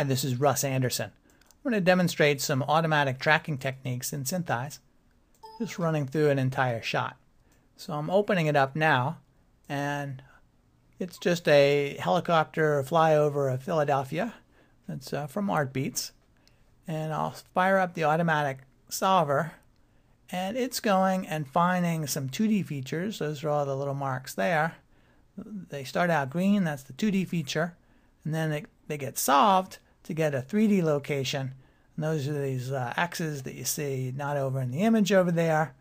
Hi, this is Russ Andersson. I'm going to demonstrate some automatic tracking techniques in SynthEyes, just running through an entire shot. So I'm opening it up now, and it's just a helicopter flyover of Philadelphia. That's uh, from Artbeats. And I'll fire up the automatic solver, and it's going and finding some 2D features. Those are all the little marks there. They start out green, that's the 2D feature, and then they, they get solved to get a 3D location. And those are these uh, X's that you see not over in the image over there,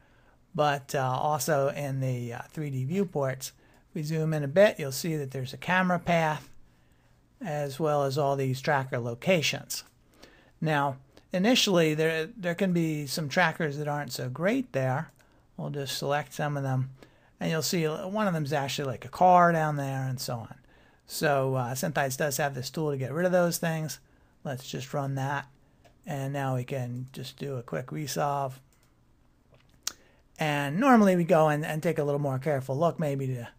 but uh, also in the uh, 3D viewports. If we zoom in a bit, you'll see that there's a camera path as well as all these tracker locations. Now, initially, there, there can be some trackers that aren't so great there. We'll just select some of them, and you'll see one of them is actually like a car down there and so on. So uh, SynthEyes does have this tool to get rid of those things. Let's just run that. And now we can just do a quick resolve. And normally we go and, and take a little more careful look maybe to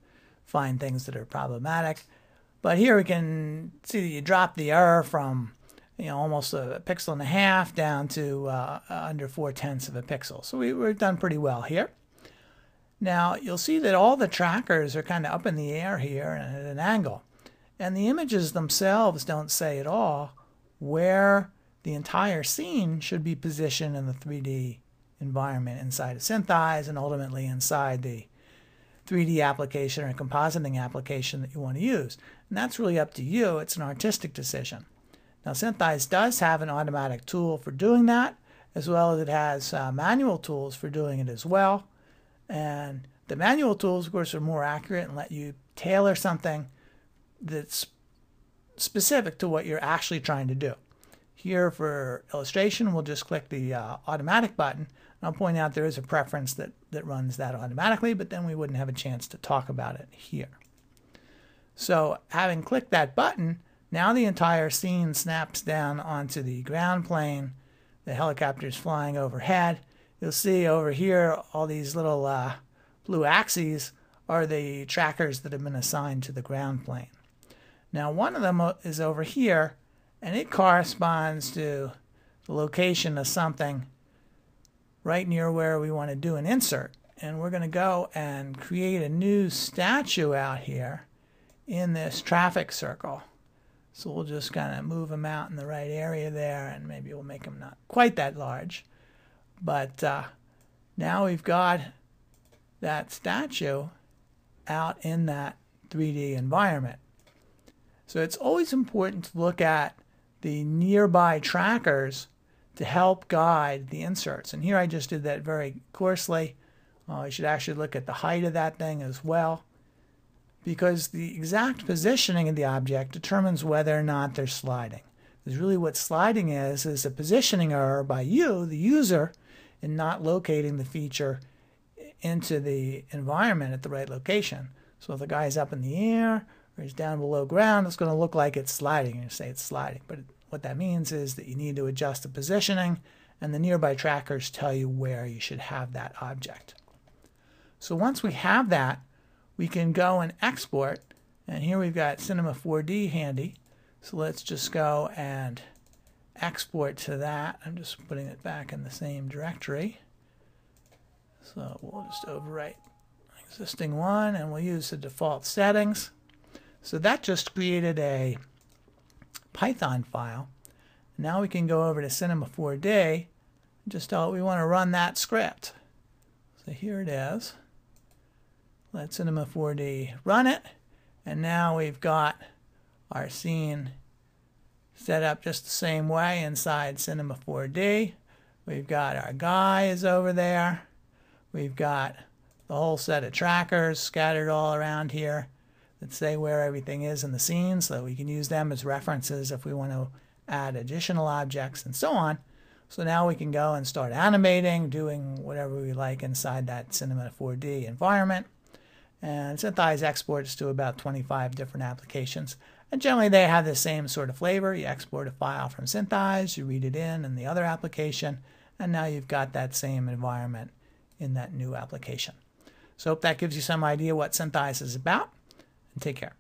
find things that are problematic. But here we can see that you drop the error from you know almost a pixel and a half down to uh, under four tenths of a pixel. So we, we've done pretty well here. Now you'll see that all the trackers are kind of up in the air here and at an angle. And the images themselves don't say at all where the entire scene should be positioned in the 3D environment inside of SynthEyes and ultimately inside the 3D application or compositing application that you want to use. And that's really up to you. It's an artistic decision. Now, SynthEyes does have an automatic tool for doing that, as well as it has uh, manual tools for doing it as well. And the manual tools, of course, are more accurate and let you tailor something that's specific to what you're actually trying to do. Here for illustration, we'll just click the uh, automatic button. I'll point out there is a preference that, that runs that automatically, but then we wouldn't have a chance to talk about it here. So having clicked that button, now the entire scene snaps down onto the ground plane. The helicopter is flying overhead. You'll see over here all these little uh, blue axes are the trackers that have been assigned to the ground plane. Now one of them is over here and it corresponds to the location of something right near where we want to do an insert. And we're going to go and create a new statue out here in this traffic circle. So we'll just kind of move them out in the right area there and maybe we'll make them not quite that large. But uh, now we've got that statue out in that 3D environment. So it's always important to look at the nearby trackers to help guide the inserts. And here I just did that very coarsely. Uh, you should actually look at the height of that thing as well because the exact positioning of the object determines whether or not they're sliding. Because really what sliding is, is a positioning error by you, the user, in not locating the feature into the environment at the right location. So if the guy's up in the air or it's down below ground, it's going to look like it's sliding. You say it's sliding, but what that means is that you need to adjust the positioning and the nearby trackers tell you where you should have that object. So once we have that, we can go and export. And here we've got Cinema 4D handy. So let's just go and export to that. I'm just putting it back in the same directory. So we'll just overwrite existing one and we'll use the default settings. So that just created a Python file. Now we can go over to Cinema 4D and just tell it we want to run that script. So here it is. Let Cinema 4D run it. And now we've got our scene set up just the same way inside Cinema 4D. We've got our guys over there. We've got the whole set of trackers scattered all around here that say where everything is in the scene so we can use them as references if we want to add additional objects and so on. So now we can go and start animating, doing whatever we like inside that Cinema 4D environment. And SynthEyes exports to about 25 different applications. And generally they have the same sort of flavor. You export a file from SynthEyes, you read it in in the other application, and now you've got that same environment in that new application. So hope that gives you some idea what SynthEyes is about and take care.